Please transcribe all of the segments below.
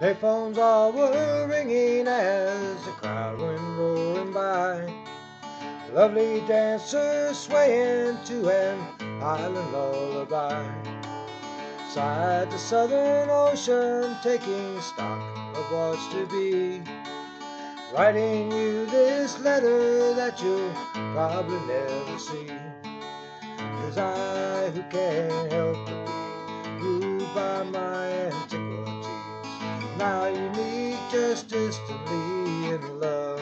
Payphones all were ringing as the crowd went roaring by. Lovely dancers swaying to an island lullaby. Side the southern ocean, taking stock of what's to be. Writing you this letter that you'll probably never see. Cause I who can't help but be moved by my antiquities. Now you meet just distantly in love.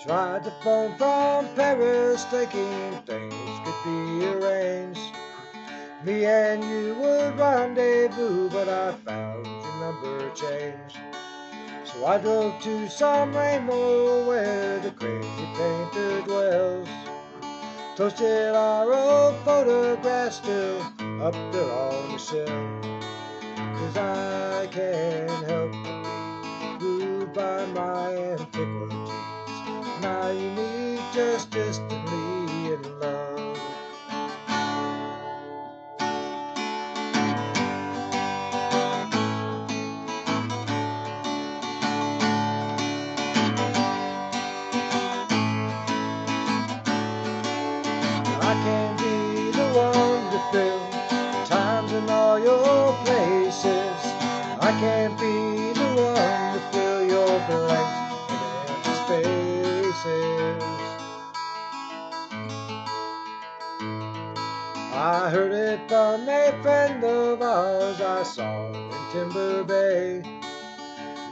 Tried to phone from Paris, thinking things could be arranged. Me and you would rendezvous, but I found your number changed. So I drove to San Remo where the crazy painter dwells. Toasted our old photographs still up there on the shelf. Cause I can't help moved by my antiquities. Now you meet just distantly in love. I can't be the one to fill times in all your can't be the one to fill your blanks and empty spaces. I heard it from a friend of ours I saw in Timber Bay.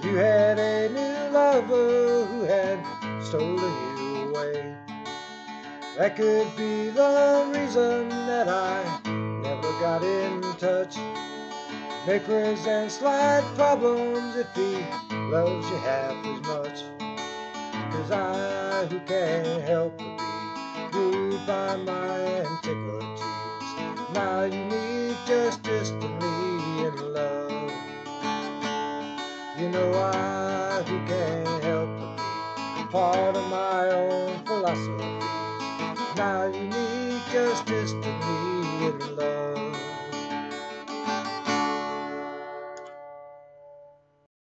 You had a new lover who had stolen you away. That could be the reason that I never got in touch. May present slight problems if he loves you half as much. Cause I who can't help but be moved by my antiquities. Now you meet just distantly in love. You know I who can't help but be part of my own philosophy. Now you meet just distantly in love.